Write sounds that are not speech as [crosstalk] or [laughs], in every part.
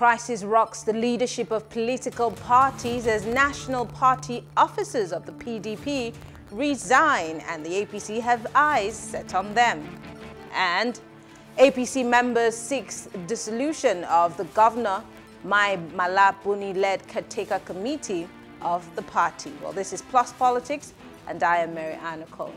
Crisis rocks the leadership of political parties as national party officers of the PDP resign and the APC have eyes set on them. And APC members seeks dissolution of the governor, Mai Mala Buni-led caretaker committee of the party. Well, this is Plus Politics, and I am Mary Anna Cole.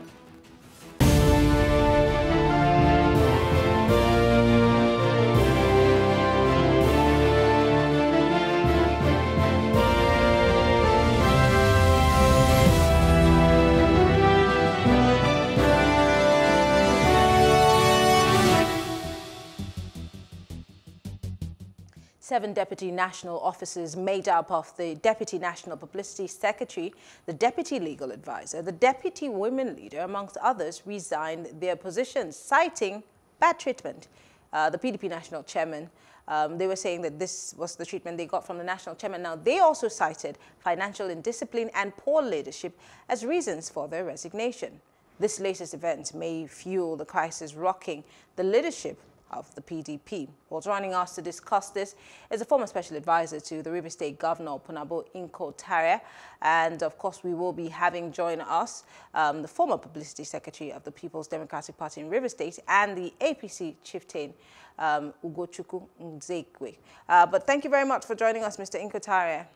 Seven deputy national officers made up of the deputy national publicity secretary, the deputy legal advisor, the deputy women leader, amongst others, resigned their positions, citing bad treatment. Uh, the PDP national chairman, um, they were saying that this was the treatment they got from the national chairman. Now, they also cited financial indiscipline and poor leadership as reasons for their resignation. This latest event may fuel the crisis rocking the leadership of the PDP. Well, joining us to discuss this is a former special advisor to the River State Governor, Ponabo Inko Tariah. And of course, we will be having join us um, the former publicity secretary of the People's Democratic Party in River State and the APC chieftain, um, Ugochukwu Nzekwe. Uh, but thank you very much for joining us, Mr. Inko Tariah.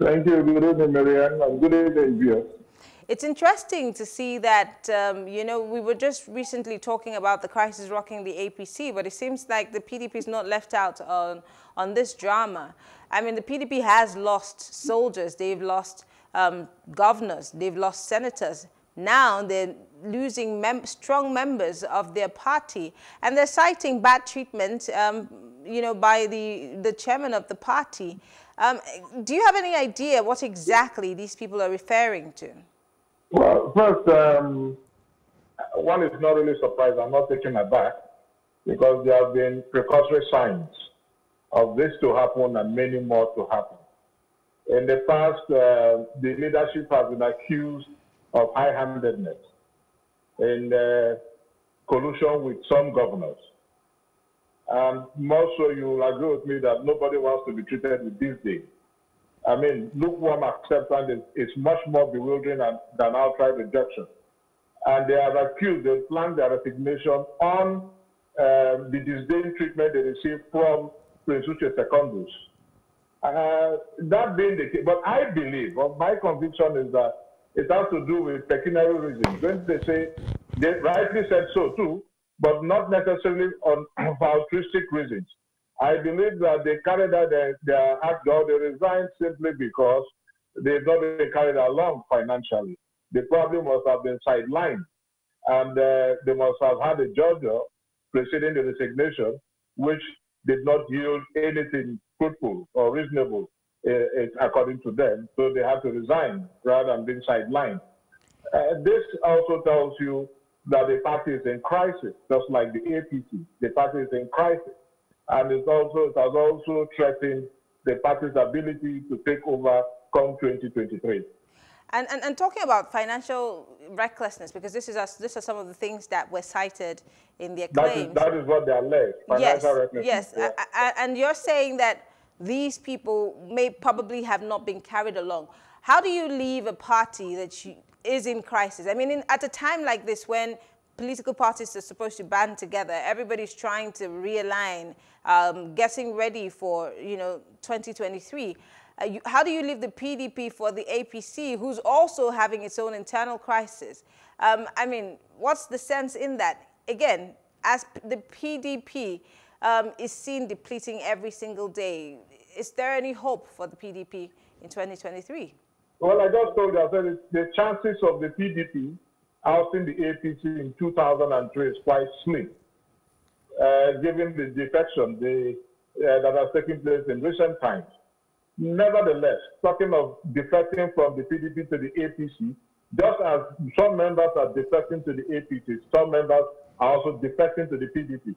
Thank you. Good evening, Marianne, and good evening, viewers. It's interesting to see that, um, you know, we were just recently talking about the crisis rocking the APC, but it seems like the PDP is not left out on, on this drama. I mean, the PDP has lost soldiers, they've lost um, governors, they've lost senators. Now they're losing mem strong members of their party, and they're citing bad treatment, um, you know, by the, the chairman of the party. Um, do you have any idea what exactly these people are referring to? Well, first, um, one is not really surprised. I'm not taken aback because there have been precursory signs of this to happen and many more to happen. In the past, uh, the leadership has been accused of high-handedness and uh, collusion with some governors. And more so, you will agree with me that nobody wants to be treated with this day. I mean, lukewarm acceptance is, is much more bewildering than, than outright rejection. And they have accused, they planned their resignation on uh, the disdain treatment they received from Prince Uche Secondus. Uh, that being the case, but I believe, well, my conviction is that it has to do with pecuniary reasons. When they say, they rightly said so too, but not necessarily on [clears throat] altruistic reasons. I believe that they carried out their, their act, or they resigned simply because they've not been carried along financially. They probably must have been sidelined, and uh, they must have had a judge preceding the resignation, which did not yield anything fruitful or reasonable, uh, according to them. So they had to resign rather than being sidelined. Uh, this also tells you that the party is in crisis, just like the APC. The party is in crisis and it's also, it has also threatened the party's ability to take over come 2023. And, and, and, talking about financial recklessness, because this is us, this are some of the things that were cited in their claims. That is, that is what they alleged, financial yes, recklessness. Yes, yeah. and you're saying that these people may probably have not been carried along. How do you leave a party that you, is in crisis? I mean, in, at a time like this when political parties are supposed to band together. Everybody's trying to realign, um, getting ready for, you know, 2023. Uh, you, how do you leave the PDP for the APC, who's also having its own internal crisis? Um, I mean, what's the sense in that? Again, as the PDP um, is seen depleting every single day, is there any hope for the PDP in 2023? Well, I just told you, I said the chances of the PDP ousting the APC in 2003 is quite slim, uh, given the defection the, uh, that has taken place in recent times. Nevertheless, talking of defecting from the PDP to the APC, just as some members are defecting to the APC, some members are also defecting to the PDP.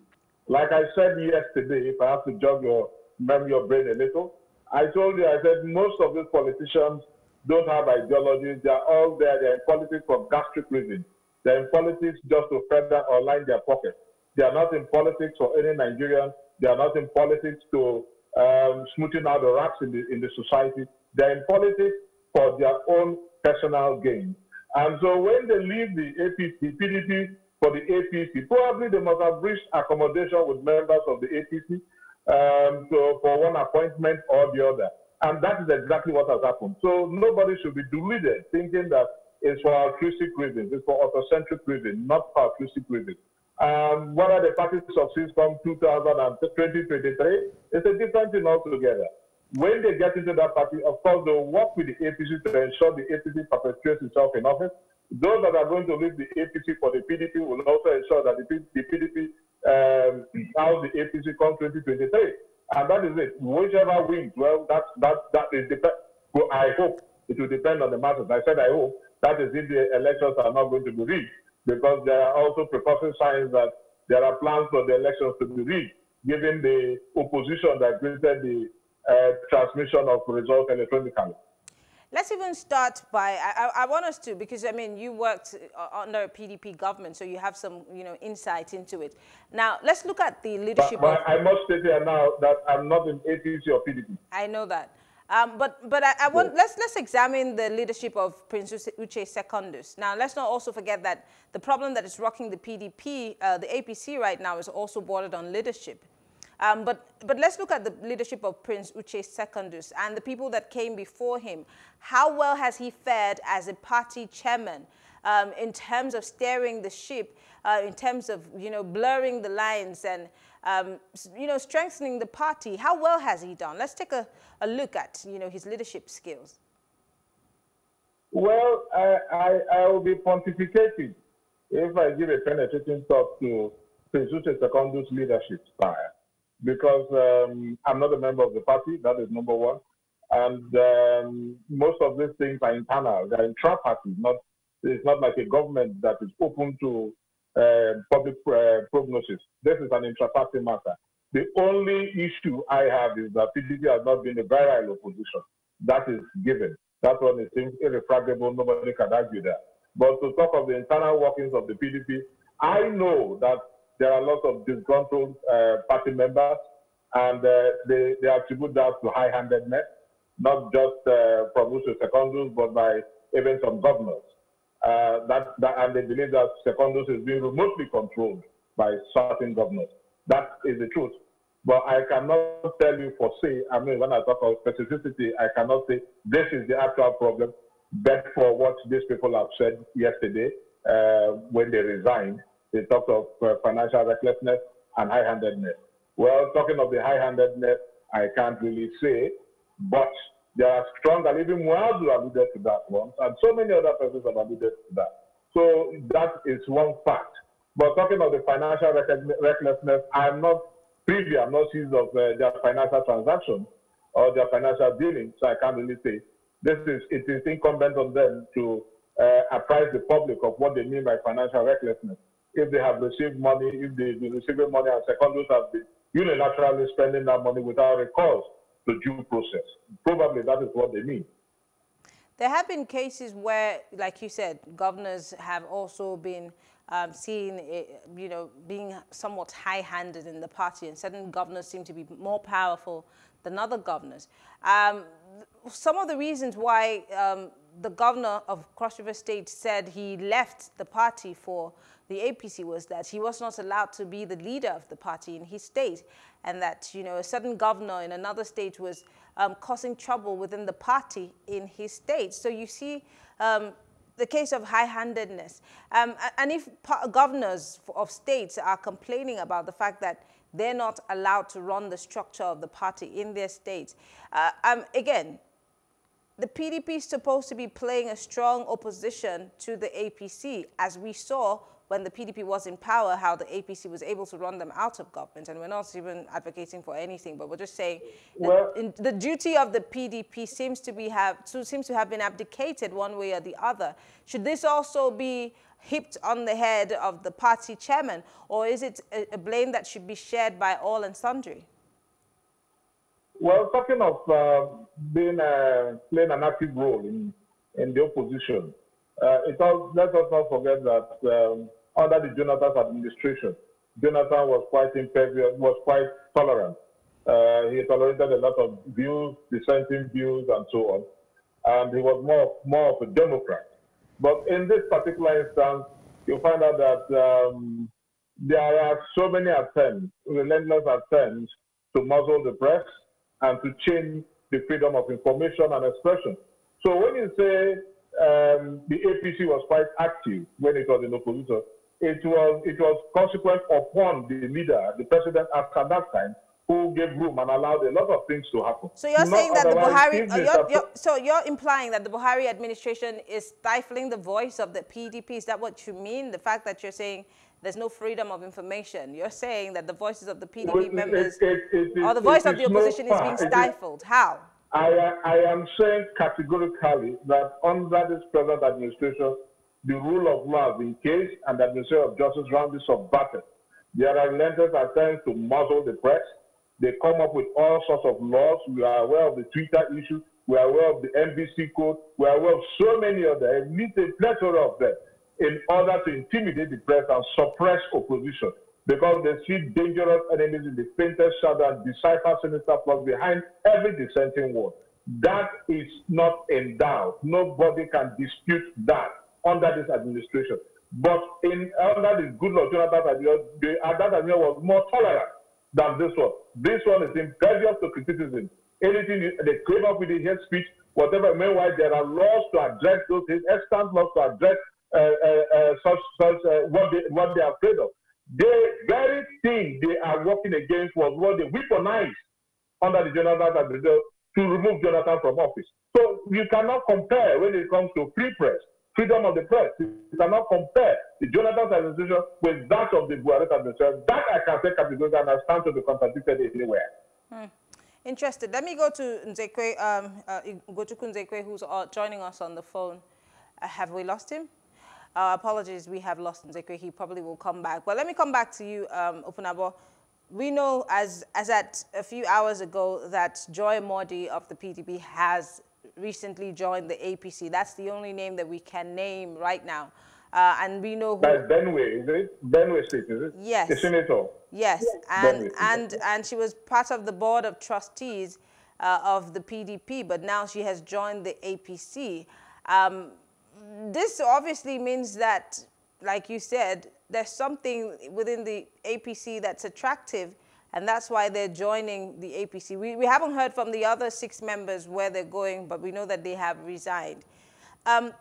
Like I said yesterday, if I have to jog your memory, your brain a little, I told you, I said most of these politicians don't have ideologies. They are all there. They're in politics for gastric reasons. They're in politics just to further or line their pockets. They are not in politics for any Nigerian They are not in politics to um, smoothing out the rats in the, in the society. They're in politics for their own personal gain. And so when they leave the APC, PDP for the APC, probably they must have reached accommodation with members of the APC um, so for one appointment or the other. And that is exactly what has happened. So nobody should be deluded thinking that it's for altruistic reasons, it's for autocentric reasons, not for altruistic reasons. Um, are the party succeeds from 2023, it's a different thing altogether. When they get into that party, of course, they'll work with the APC to ensure the APC perpetuates itself in office. Those that are going to leave the APC for the PDP will also ensure that the, the PDP um, how the APC come 2023. And that is it. Whichever wins, well, that, that, that is depend. Well, I hope it will depend on the masses. I said I hope that is if the elections are not going to be rigged because there are also precautionary signs that there are plans for the elections to be rigged, given the opposition that greeted the uh, transmission of results electronically. Let's even start by, I, I, want us to, because I mean, you worked uh, under a PDP government, so you have some, you know, insight into it. Now, let's look at the leadership but, but I must state here now that I'm not in APC or PDP. I know that. Um, but but I, I want let's let's examine the leadership of Prince Uche Secondus. Now let's not also forget that the problem that is rocking the PDP, uh, the APC right now, is also bordered on leadership. Um, but, but let's look at the leadership of Prince Uche Secondus and the people that came before him. How well has he fared as a party chairman um, in terms of steering the ship, uh, in terms of, you know, blurring the lines and, um, you know, strengthening the party? How well has he done? Let's take a, a look at, you know, his leadership skills. Well, I, I, I will be pontificating if I give a penetrating talk to Prince Uche Secondus' leadership style because um, I'm not a member of the party. That is number one. And um, most of these things are internal. They're intra-party. Not it's not like a government that is open to public uh, prognosis. This is an intra-party matter. The only issue I have is that PDP has not been a virile opposition. That is given. That one is irrefragable. Nobody can argue that. But to talk of the internal workings of the PDP, I know that there are lots of disgruntled uh, party members, and uh, they, they attribute that to high-handedness, not just uh, from Uche Secondus, but by even some governors. Uh, that, that, and they believe that Secondus is being remotely controlled by certain governors. That is the truth. But I cannot tell you for say, I mean, when I talk about specificity, I cannot say this is the actual problem, but for what these people have said yesterday uh, when they resigned, they talked of uh, financial recklessness and high-handedness. Well, talking of the high-handedness, I can't really say, but there are strong, even Muazu alluded to that once, and so many other persons have alluded to that. So that is one fact. But talking of the financial recklessness, I'm not privy, I'm not seized of uh, their financial transactions or their financial dealings, so I can't really say. This is, it is incumbent on them to uh, apprise the public of what they mean by financial recklessness if they have received money, if they've been receiving money and Secondus have been unilaterally spending that money without recourse to due process. Probably that is what they mean. There have been cases where, like you said, governors have also been um, seen, eh, you know, being somewhat high-handed in the party, and certain governors seem to be more powerful than other governors. Um, some of the reasons why um, the governor of Cross River State said he left the party for the APC was that he was not allowed to be the leader of the party in his state and that, you know, a certain governor in another state was um, causing trouble within the party in his state. So you see um, the case of high-handedness. Um, and if governors of states are complaining about the fact that they're not allowed to run the structure of the party in their states, uh, um, again, the PDP is supposed to be playing a strong opposition to the APC, as we saw when the PDP was in power, how the APC was able to run them out of government. And we're not even advocating for anything, but we're just saying well, the duty of the PDP seems to, be have, seems to have been abdicated one way or the other. Should this also be heaped on the head of the party chairman, or is it a, a blame that should be shared by all and sundry? Well, talking of uh, being uh, playing an active role in, in the opposition, uh, all, let us not forget that um, under the Jonathan administration, Jonathan was quite impervious, was quite tolerant. Uh, he tolerated a lot of views, dissenting views, and so on. And he was more, more of a Democrat. But in this particular instance, you find out that um, there are so many attempts, relentless attempts, to muzzle the press and to change the freedom of information and expression. So when you say um, the APC was quite active when it was in opposition, it was it was consequent upon the leader, the president at that time, who gave room and allowed a lot of things to happen. So you're Not saying that the Buhari, uh, you're, you're, so you're implying that the Buhari administration is stifling the voice of the PDP. Is that what you mean? The fact that you're saying there's no freedom of information. You're saying that the voices of the PDP members it, it, it, or the voice of the opposition is being stifled. How? I, I am saying categorically that under this present administration, the rule of law been caged and the administration of justice roundly subverted. There are relentless attempts to muzzle the press. They come up with all sorts of laws. We are aware of the Twitter issue. We are aware of the NBC code. We are aware of so many other, a plethora of them, in order to intimidate the press and suppress opposition because they see dangerous enemies in the faintest shadow and decipher sinister plots behind every dissenting word. That is not in doubt. Nobody can dispute that under this administration. But in under the Goodluck Jonathan, the administration was more tolerant than this one. This one is impervious to criticism. Anything they came up with in hate speech, whatever. Meanwhile, there are laws to address those things, extant laws to address uh, uh, uh, such, such uh, what they what they are afraid of. The very thing they are working against was what they weaponized under the Jonathan administration to remove Jonathan from office. So you cannot compare when it comes to free press, freedom of the press. You cannot compare the Jonathan administration with that of the Buhari administration. That I can say categorically and I stand to be contradicted anywhere. Hmm. Interested. Let me go to Nzekwe, um, uh, Nzekwe, who's uh, joining us on the phone. Uh, have we lost him? Uh, apologies, we have lost Nzekwe. He probably will come back. But let me come back to you, um, Opunabo. We know, as, as at a few hours ago, that Joy Emordi of the PDP has recently joined the APC. That's the only name that we can name right now. Uh, and we know who... That's Benue, is it? Benue State, is it? Yes. The senator. Yes, and, and, and she was part of the board of trustees uh, of the PDP, but now she has joined the APC. Um, this obviously means that, like you said, there's something within the APC that's attractive, and that's why they're joining the APC. We, we haven't heard from the other six members where they're going, but we know that they have resigned. Um,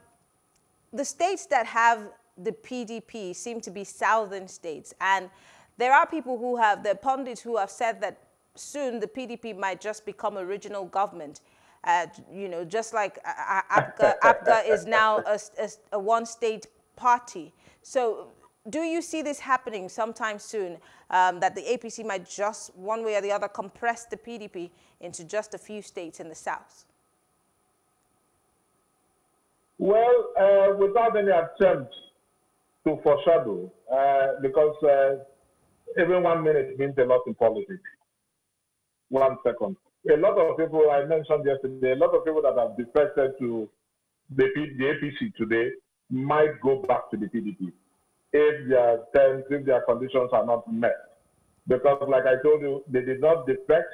the states that have the PDP seem to be southern states, and there are people who have, the pundits who have said that soon the PDP might just become a regional government. Uh, you know, just like APGA, [laughs] APGA is now a, a, a one-state party. So do you see this happening sometime soon, um, that the APC might just, one way or the other, compress the PDP into just a few states in the South? Well, uh, without any attempt to foreshadow, uh, because uh, even one minute means a lot in politics. One second a lot of people I mentioned yesterday, a lot of people that have defected to the, the APC today might go back to the PDP if their terms, if their conditions are not met. Because, like I told you, they did not defect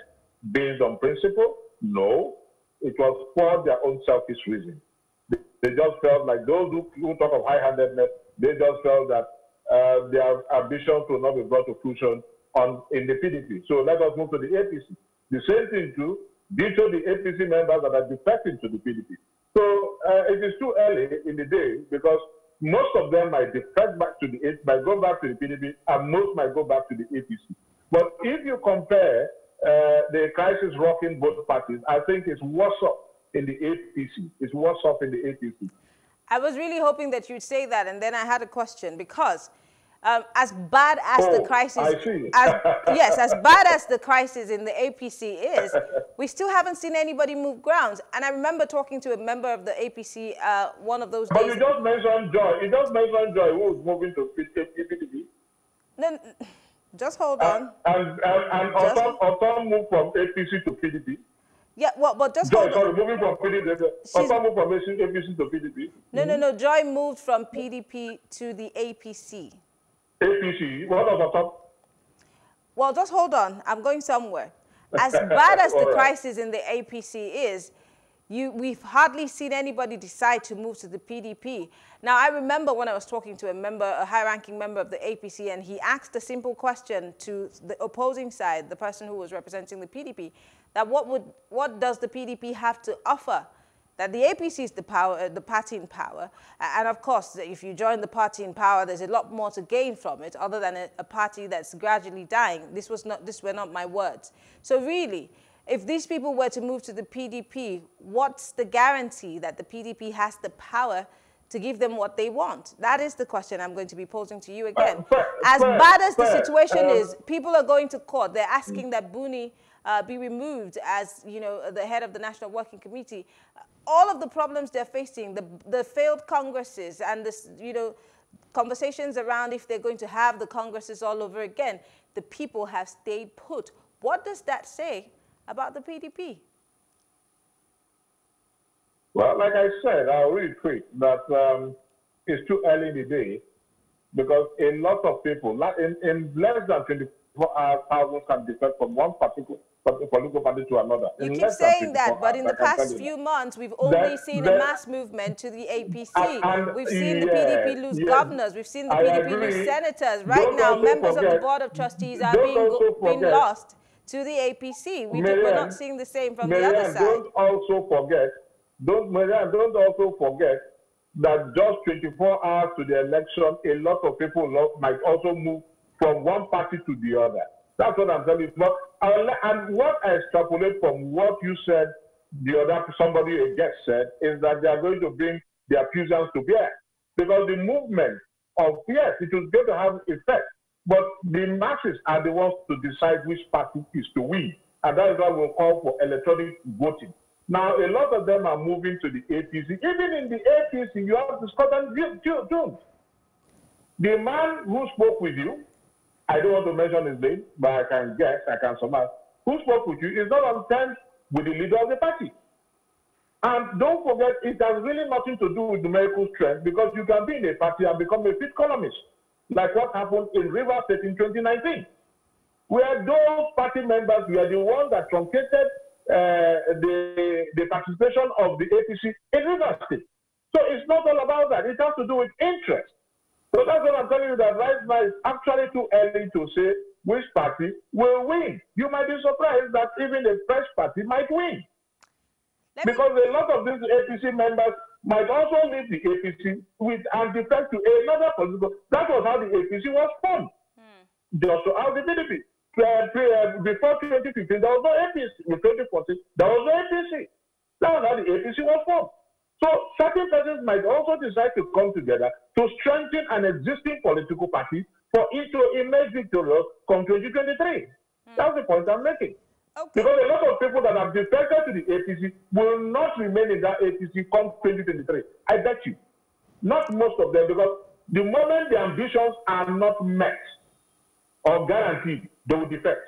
based on principle. No, it was for their own selfish reason. They, they just felt like those who, who talk of high-handedness, they just felt that uh, their ambitions will not be brought to fruition on in the PDP. So let us move to the APC. The same thing too, ditto the APC members that are defecting to the PDP. So uh, it is too early in the day because most of them might defect back to the might go back to the PDP, and most might go back to the APC. But if you compare uh, the crisis rocking both parties, I think it's worse off in the APC. It's worse off in the APC. I was really hoping that you'd say that, and then I had a question because um, as bad as oh, the crisis, as, yes, as bad as the crisis in the APC is, we still haven't seen anybody move grounds. And I remember talking to a member of the APC uh, one of those but days. But you just mentioned Joy. You just mentioned Joy who was moving to PDP. Then, just hold on. And, and, and Otom moved from APC to PDP. Yeah, well, but just Joy, sorry, moving from PDP. Otom moved from APC to PDP. No, no, no. Joy moved from PDP to the APC. APC, what does Otom? Well, just hold on. I'm going somewhere. As [laughs] bad as the crisis in the APC is, you, we've hardly seen anybody decide to move to the PDP. Now, I remember when I was talking to a member, a high-ranking member of the APC, and he asked a simple question to the opposing side, the person who was representing the PDP, that what, would, what does the PDP have to offer? That the APC is the, power, uh, the party in power, and of course, if you join the party in power, there's a lot more to gain from it, other than a, a party that's gradually dying. This was not, this were not my words. So really, if these people were to move to the PDP, what's the guarantee that the PDP has the power to give them what they want? That is the question I'm going to be posing to you again. Uh, as bad as the situation uh, is, people are going to court. They're asking that Buni uh, be removed as, you know, the head of the National Working Committee. All of the problems they're facing, the, the failed congresses and this, you know, conversations around if they're going to have the congresses all over again, the people have stayed put. What does that say about the PDP? Well, like I said, I'll reiterate that um, it's too early in the day because a lot of people, in, in less than 24 hours, thousands can defect from one particular political party to another. You keep saying that, but in the past few months, we've only seen a mass movement to the APC. We've seen the PDP lose governors. We've seen the PDP lose senators. Right now, members of the Board of Trustees are being, being lost to the APC. We we're not seeing the same from the other side. Don't also forget, don't, Marianne, don't also forget that just 24 hours to the election, a lot of people might also move from one party to the other. That's what I'm telling you. But and what I extrapolate from what you said, the other somebody a guest said, is that they are going to bring the accusers to bear. Because the movement of yes, it is going to have effect. But the masses are the ones to decide which party is to win. And that is why we'll call for electronic voting. Now, a lot of them are moving to the APC. Even in the APC, you have the Scotland Jones. The man who spoke with you, I don't want to mention his name, but I can guess, I can surmise, who spoke with you is not on terms with the leader of the party. And don't forget, it has really nothing to do with numerical strength because you can be in a party and become a fifth columnist like what happened in River State in 2019, where those party members were the ones that truncated uh, the, the participation of the APC in River State. So it's not all about that. It has to do with interest. So that's what I'm telling you that right now it's actually too early to say which party will win. You might be surprised that even the fresh party might win. Let because me... a lot of these APC members might also leave the APC with and defect to another political. That was how the APC was formed. Mm. Just how the PDP. Uh, before 2015, there was no APC. In 2014, there was no APC. That was how the APC was formed. So certain persons might also decide to come together to strengthen an existing political party for it to emerge victorious come 2023. Mm. That's the point I'm making. Okay. Because a lot of people that have defected to the APC will not remain in that APC come 2023. I bet you. Not most of them, because the moment the ambitions are not met or guaranteed, they will defect.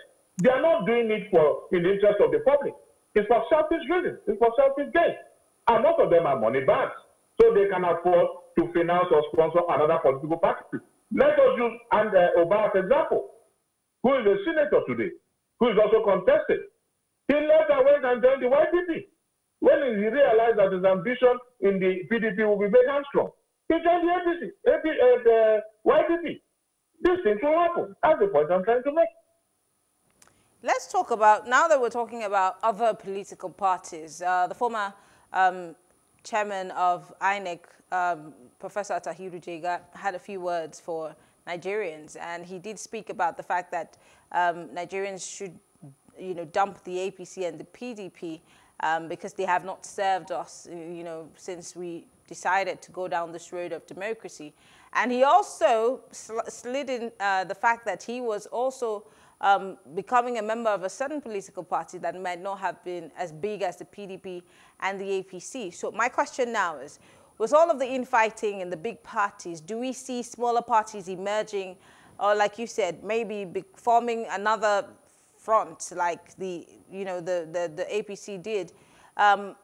They are not doing it for in the interest of the public. It's for selfish reasons. It's for selfish gain. And most of them are money bags. So they can afford to finance or sponsor another political party. Let us use and uh, Ubah's example, who is a senator today who is also contested. He later went and joined the YPP. When he realized that his ambition in the PDP will be made strong, he joined the APC, AP, uh, the YPP. This thing will happen. That's the point I'm trying to make. Let's talk about, now that we're talking about other political parties, uh, the former um, chairman of INEC, um, Professor Tahiru Jega, had a few words for Nigerians, and he did speak about the fact that um, Nigerians should, you know, dump the APC and the PDP um, because they have not served us, you know, since we decided to go down this road of democracy. And he also sl slid in uh, the fact that he was also um, becoming a member of a certain political party that might not have been as big as the PDP and the APC. So my question now is, with all of the infighting in the big parties, do we see smaller parties emerging or like you said, maybe forming another front like the, you know, the, the, the APC did. Um,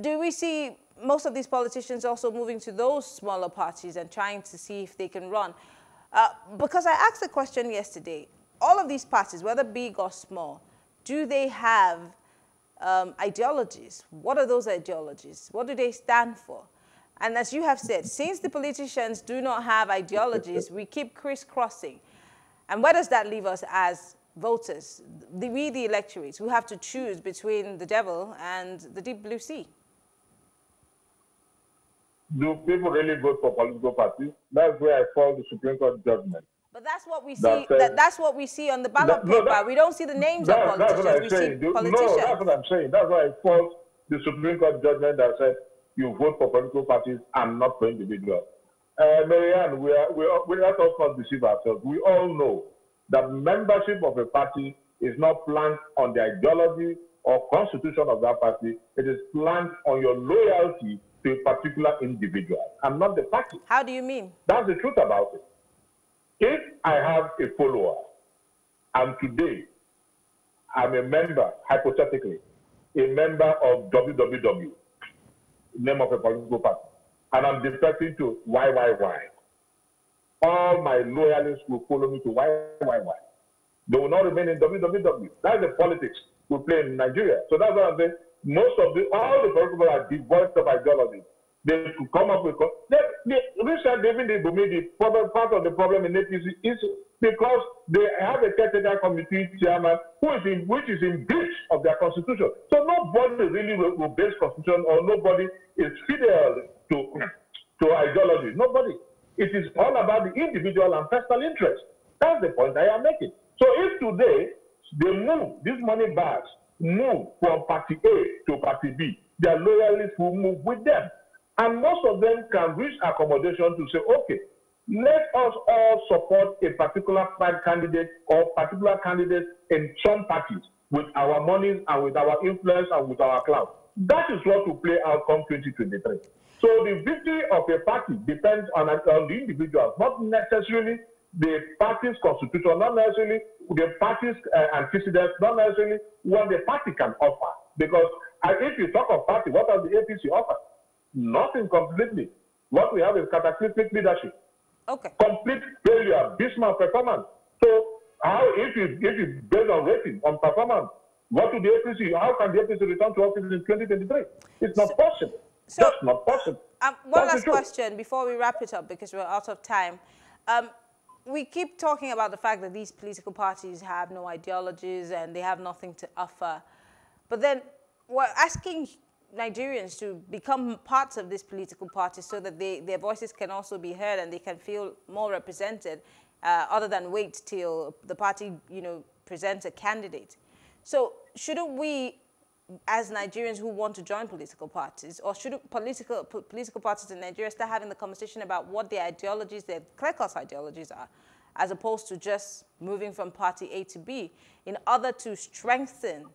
do we see most of these politicians also moving to those smaller parties and trying to see if they can run? Uh, because I asked a question yesterday, all of these parties, whether big or small, do they have um, ideologies? What are those ideologies? What do they stand for? And as you have said, since the politicians do not have ideologies, we keep crisscrossing. And where does that leave us as voters, the, we the electorates, who have to choose between the devil and the deep blue sea? Do people really vote for political parties? That's where I follow the Supreme Court judgment. But that's what we see. That that, that's what we see on the ballot that, paper. No, that, we don't see the names of politicians. That's what I'm we saying. see politicians. No, that's what I'm saying. That's why I fault the Supreme Court judgment that said you vote for political parties and not for individuals. Uh, Marianne, we are, we are, we let us not deceive ourselves. We all know that membership of a party is not planned on the ideology or constitution of that party. It is planned on your loyalty to a particular individual and not the party. How do you mean? That's the truth about it. If I have a follower and today I'm a member, hypothetically, a member of WWW, name of a political party, and I'm defecting to YYY. All my loyalists will follow me to YYY. They will not remain in WWW. That's the politics we play in Nigeria. So that's what I'm saying. Most of the, all the political people are devoid of ideology. They could come up with, they, they, Richard David Ibumidi, part of the problem in APC is because they have a caretaker committee chairman who is in, which is in breach of their constitution. So nobody really obeys constitution or nobody is fidel to, to ideology. Nobody. It is all about the individual and personal interest. That's the point I am making. So if today they move, these money bags move from party A to party B, their loyalists will move with them. And most of them can reach accommodation to say, okay, let us all support a particular candidate or particular candidate in some parties with our monies and with our influence and with our clout. That is what will play out come 2023. So the victory of a party depends on, on the individuals, not necessarily the party's constitution, not necessarily the party's uh, antecedents, not necessarily what the party can offer. Because uh, if you talk of party, what does the APC offer? Nothing completely. What we have is cataclysmic leadership. Okay. Complete failure, abysmal performance. So how if you if you based on rating, on performance, what do the APC, how can the APC return to office in 2023? It's not so, possible. So, Just not possible. Um, one That's last question before we wrap it up because we're out of time. Um, we keep talking about the fact that these political parties have no ideologies and they have nothing to offer. But then we're asking Nigerians to become parts of this political party so that they, their voices can also be heard and they can feel more represented uh, other than wait till the party, you know, presents a candidate. So shouldn't we, as Nigerians who want to join political parties, or shouldn't political, political parties in Nigeria start having the conversation about what their ideologies, their clear-cut ideologies are, as opposed to just moving from party A to B in order to strengthen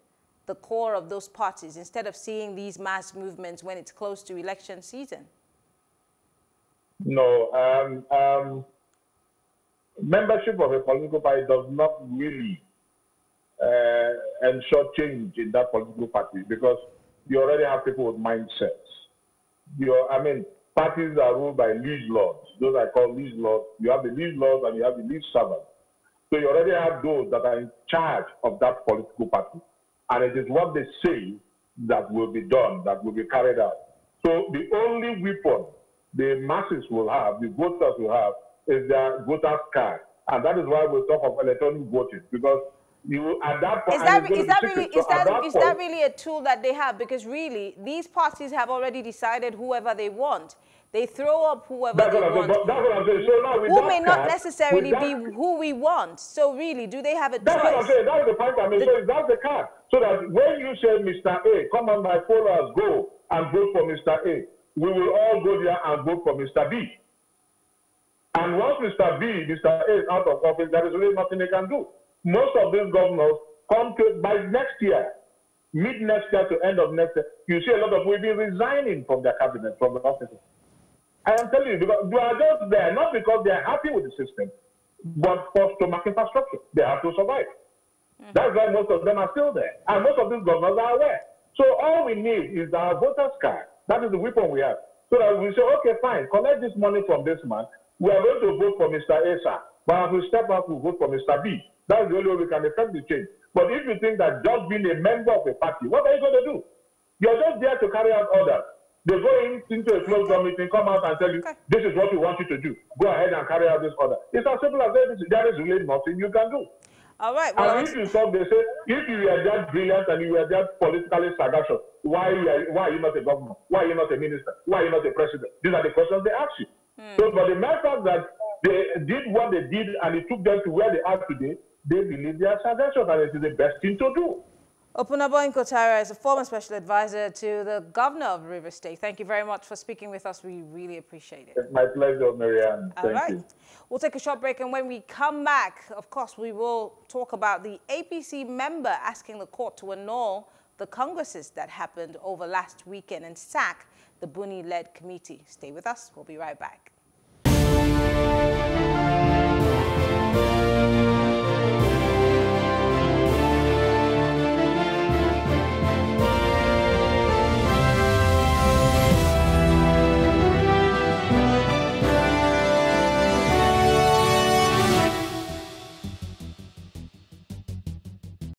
the core of those parties instead of seeing these mass movements when it's close to election season? No. Um, um, membership of a political party does not really uh, ensure change in that political party because you already have people with mindsets. You're, I mean, parties are ruled by liege lords. Those I call liege lords. You have the liege lords and you have the liege servants. So you already have those that are in charge of that political party and it is what they say that will be done, that will be carried out. So the only weapon the masses will have, the voters will have, is their voter's card. And that is why we talk of electronic voting, because you at that point is that, is that really is that, that is point, that really a tool that they have because really these parties have already decided whoever they want they throw up whoever that's they want. That's what I'm saying. So now who may not necessarily be who we want. So really, do they have a that's choice? That's what I'm saying. That's the point I. The, so that's the card. So that when you say Mr. A, come on, my followers, go and vote for Mr. A. We will all go there and vote for Mr. B. And once Mr. B, Mr. A is out of office, there is really nothing they can do. Most of these governors come to by next year, mid next year to end of next year, you see a lot of people resigning from their cabinet, from the offices. I am telling you, because they are just there, not because they are happy with the system, but for stomach infrastructure. They have to survive. Mm-hmm. That's why most of them are still there. And most of these governors are aware. So all we need is our voter's card. That is the weapon we have. So that we say, okay, fine, collect this money from this man. We are going to vote for Mr. Asa. But as we step out, we vote for Mr. B. That's the only way we can effect the change. But if you think that just being a member of a party, what are you going to do? You're just there to carry out orders. They go in, into a closed door meeting, come out and tell you, okay. this is what we want you to do. Go ahead and carry out this order. It's as simple as that. There is really nothing you can do. All right. Well, and if you talk, they say, if you are that brilliant and you are that politically sagacious, why, why are you not a governor? Why are you not a minister? Why are you not a president? These are the questions they ask you. Hmm. So, but the matter fact that they did what they did and it took them to where they are today, they believe they are sagacious and it is the best thing to do. Opunabo Inko-Tariah is a former special advisor to the governor of River State. Thank you very much for speaking with us. We really appreciate it. It's my pleasure, Marianne. All Thank right. You. We'll take a short break, and when we come back, of course, we will talk about the APC member asking the court to annul the congresses that happened over last weekend and sack the Buni-led committee. Stay with us. We'll be right back.